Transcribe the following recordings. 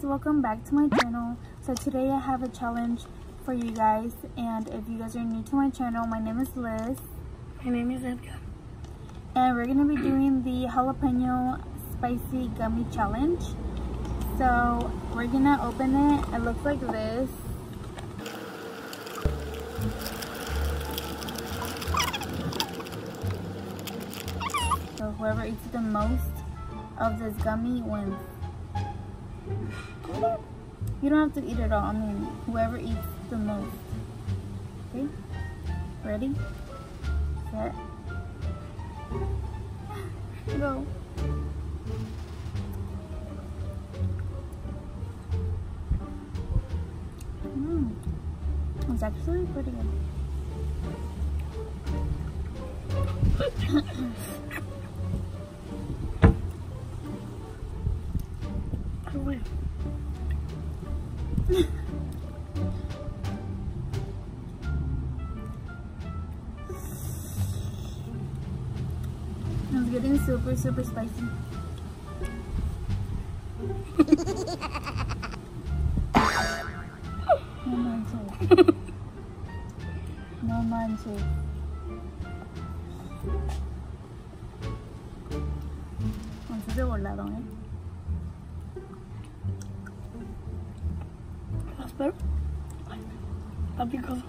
welcome back to my channel. So today I have a challenge for you guys and if you guys are new to my channel, my name is Liz. My name is Edgar. And we're going to be doing the jalapeno spicy gummy challenge. So we're going to open it. It looks like this. So whoever eats the most of this gummy wins. You don't have to eat it all. I mean, whoever eats the most. Okay? Ready? Set. Go. Mmm. It's actually pretty good. Getting super, super spicy. no manches. No manches. Entonces de volado, ¿eh? Picoso.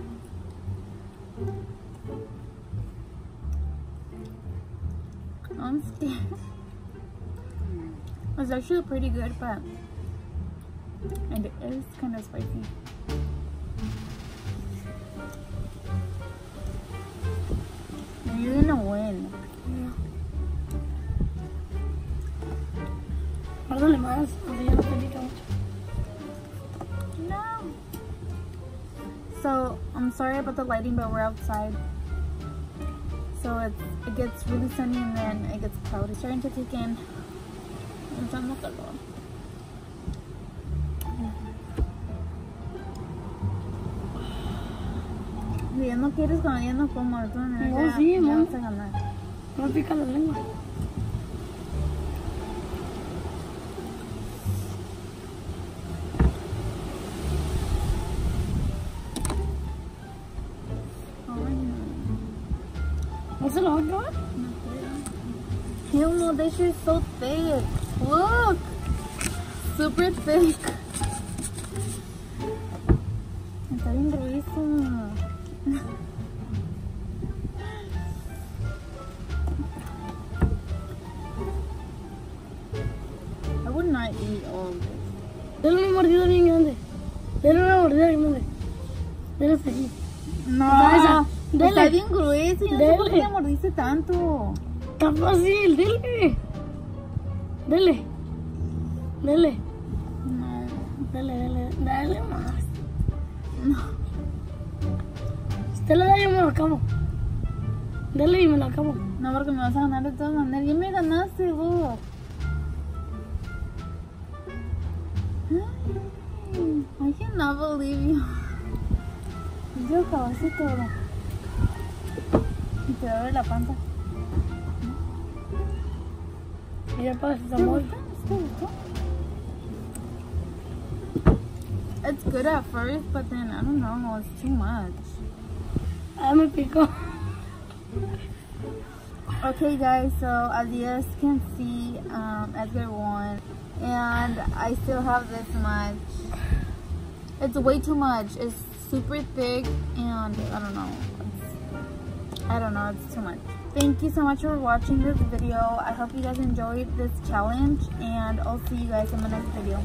I'm scared. It's actually pretty good, but and it is kind of spicy. You're gonna win. Guárdale más, porque ya no te mucho. No. So I'm sorry about the lighting, but we're outside. So it it gets really sunny and then it gets cloudy. It's starting to take in. Entrando calor. Si ya no quieres comer, ya no como. No, sí, no. vas a ganar. No pica la lengua. ¿No se lo va a acabar? Hell no, this is so thick. Look! Super thick. Está bien grueso. I would not eat all of this. Dale una mordida bien grande. Dale una mordida bien grande. Dale hasta aquí. No, Dele. está bien grueso. Yo no sé por qué le mordiste tanto. Está fácil, dale. Dale. Dale. No. Dale, dale. Dale más. No. Te la da, yo me lo acabo. Dale y me lo acabo. No, porque me vas a ganar de todas maneras. Ya me ganaste. Ay, I cannot believe you. Ya acabaste todo. Y te duele la panza. Y ya para ¿Te desamor. gusta? ¿Te gustó? It's good at first, but then I don't know, it's too much. Ah, me picó. Okay, guys, so as you guys can see, um, Edgar won, and I still have this much. It's way too much. It's super thick, and I don't know. I don't know. It's too much. Thank you so much for watching this video. I hope you guys enjoyed this challenge, and I'll see you guys in my next video.